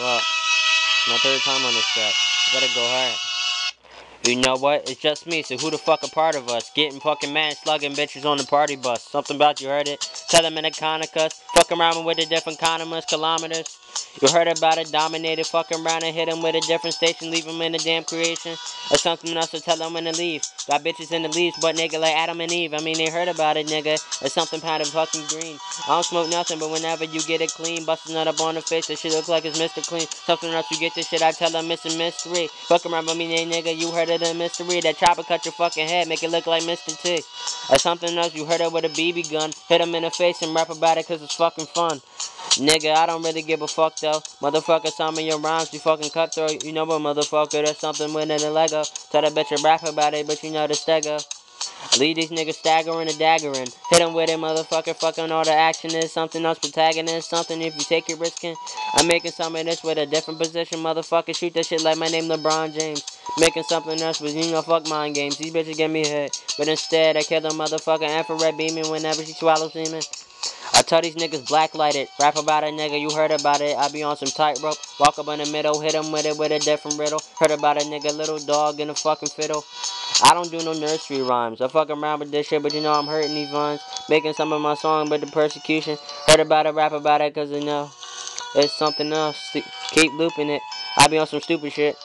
Fuck. My third time on this track. Better go hard. You know what? It's just me, so who the fuck a part of us? Getting fucking mad, slugging bitches on the party bus. Something about you heard it? Tell them in the Conicus. Fuck around with the different kilometers, kilometers. You heard about it, dominated, fucking around and hit with a different station, leave them in the damn creation. Or something else to tell them when to leave. Got bitches in the leaves, but nigga like Adam and Eve. I mean, they heard about it, nigga. Or something of fucking green. I don't smoke nothing, but whenever you get it clean, busting it up on the face, that shit look like it's Mr. Clean. Something else, you get this shit, I tell them it's a mystery. Fuck around with me, nigga, you heard of the mystery. That chopper cut your fucking head, make it look like Mr. T. Or something else, you heard it with a BB gun. Hit him in the face and rap about it cause it's fucking fun. Nigga, I don't really give a fuck though. Motherfucker, some of your rhymes, you fucking cutthroat. You know what, motherfucker, there's something winning a Lego. Tell that bitch to rap about it, but you know the stego. Leave these niggas staggering and daggering. Hit them with it, motherfucker. Fucking all the action is something else. Protagonist, something if you take it risking. I'm making some of this with a different position, motherfucker. Shoot that shit like my name LeBron James. Making something else with you know fuck mind games. These bitches get me hit. But instead, I kill the motherfucker infrared beaming whenever she swallows semen. I tell these niggas black lighted. Rap about a nigga, you heard about it. I be on some tightrope. Walk up in the middle, hit him with it with a different riddle. Heard about a nigga, little dog in a fucking fiddle. I don't do no nursery rhymes. I fuck around with this shit, but you know I'm hurting these ones. Making some of my song, but the persecution. Heard about it, rap about it, cause you know it's something else. Keep looping it. I be on some stupid shit.